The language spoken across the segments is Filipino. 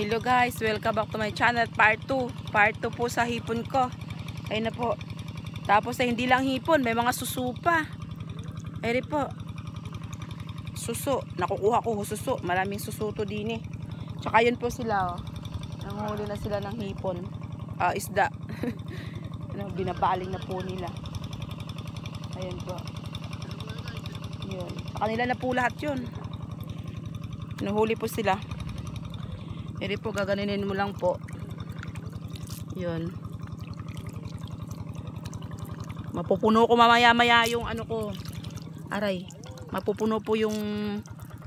Hello guys, welcome back to my channel. Part 2 part 2 po sa hipon ko. Ayun na po. Tapos ay hindi lang hipon, may mga suso pa. Ayun po. Suso, nakukuha ko suso. Maraming suso to din eh. Tsaka yun po sila oh. nanguhuli na sila ng hipon. Ah, isda. Ano, binabaling na po nila. Ayun po. Yun, sa kanila na po lahat yun. Nahuli po sila. Hindi po gaganinin mo lang po. Yun. Mapupuno ko mamaya maya yung ano ko. Aray. Mapupuno po yung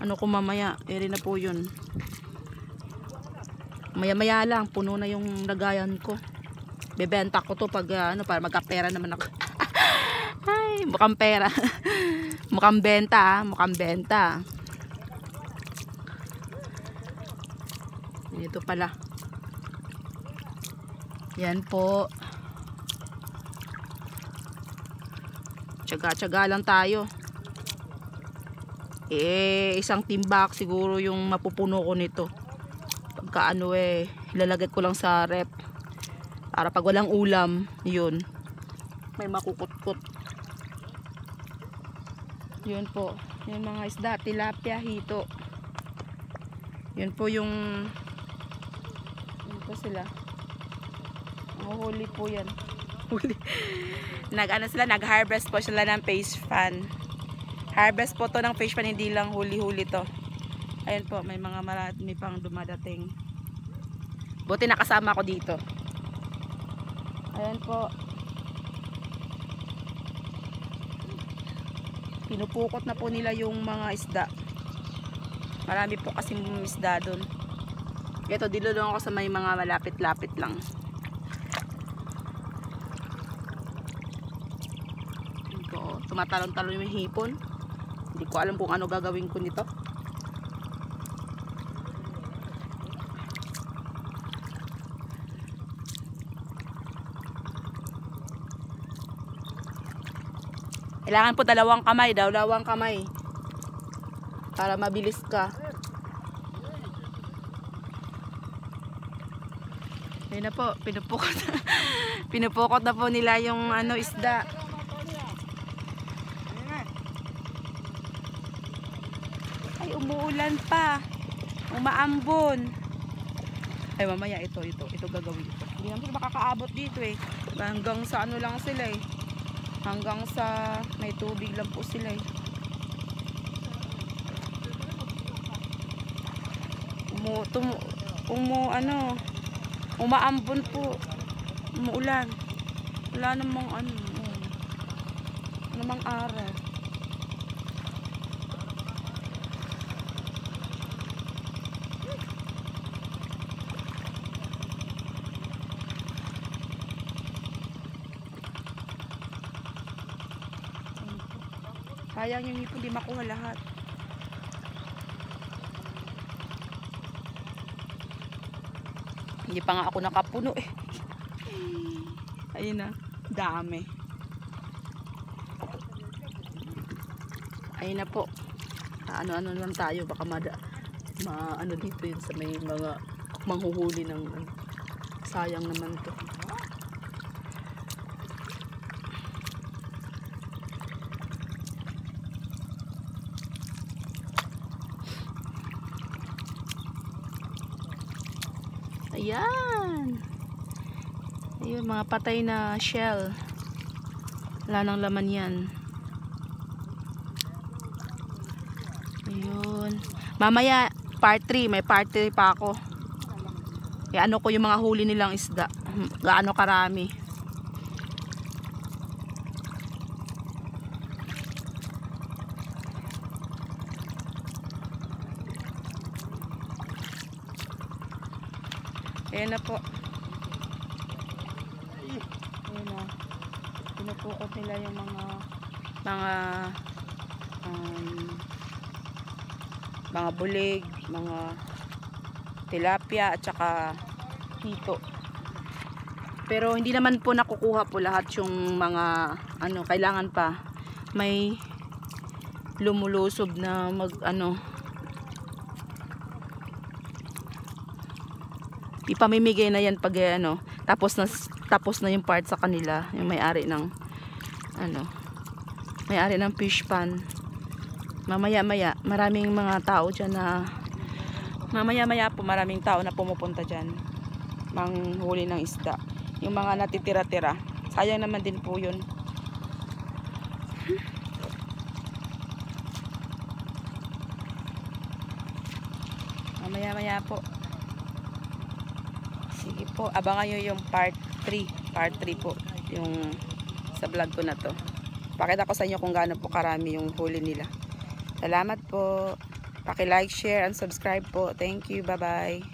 ano ko mamaya. Eri na po yun. Maya maya lang. Puno na yung lagayan ko. Bebenta ko to pag uh, ano para magkapera naman ako. Ay, mukhang pera. mukhang benta ah. Mukhang benta. Ito pala. Yan po. Tsaga-tsaga lang tayo. Eh, isang timbak siguro yung mapupuno ko nito. Pagka ano eh, ilalagay ko lang sa rep. Para pag walang ulam, yun. May makukutkot. Yun po. Yung mga isda, tilapia, hito. Yun po yung po sila. Huli po yan. Huli. nag ano sila, nag-harvest po sila ng face fan. Harvest po to ng face fan, hindi lang huli-huli to. Ayun po, may mga marami pang dumadating. Buti nakasama ko dito. Ayun po. Pinupukot na po nila yung mga isda. Marami po kasing isda doon. Ito, dilulong ako sa may mga malapit-lapit lang. Ito, tumatalon-talon yung hipon. Hindi ko alam kung ano gagawin ko nito. Kailangan po dalawang kamay, dalawang kamay. Para mabilis ka. Ayun na po, pinupukot. pinupukot na po nila yung ano isda. Ay, umuulan pa. Umaambon. Ay, mamaya ito, ito, ito gagawin ito. Hindi naman makakaabot dito eh. Hanggang sa ano lang sila eh. Hanggang sa may tubig lang po sila eh. Umu, tumu, umu, ano, umaambon po. Umuulan. Wala namang ano namang araw sayang yung ipon di makuha lahat Hindi pa nga ako nakapuno eh. Ayun na. Dami. Ayun na po. Ano-ano lang tayo. Baka ma ano dito yun sa may mga manghuhuli ng ano. sayang naman to. Ayan. Ayun, mga patay na shell. Wala nang laman yan. Ayun. Mamaya, part 3. May part 3 pa ako. E ano ko yung mga huli nilang isda. Gaano karami. Ayan na po. Ayan na. Pinupukot nila yung mga mga um, mga bulig, mga tilapia at saka hito. Pero hindi naman po nakukuha po lahat yung mga ano, kailangan pa may lumulusob na mag ano ipamimigay na yan pag eh, ano, tapos na, tapos na yung part sa kanila, yung may-ari ng, ano, may-ari ng fish pan. Mamaya-maya, maraming mga tao dyan na, mamaya-maya po maraming tao na pumupunta dyan, manghuli ng isda. Yung mga natitira-tira, sayang naman din po yun. Mamaya-maya po. Sige po, abangan nyo yung part 3. Part 3 po. Yung sa vlog ko na to. Pakita ko sa inyo kung gaano po karami yung huli nila. Salamat po. Paki-like, share, and subscribe po. Thank you. Bye-bye.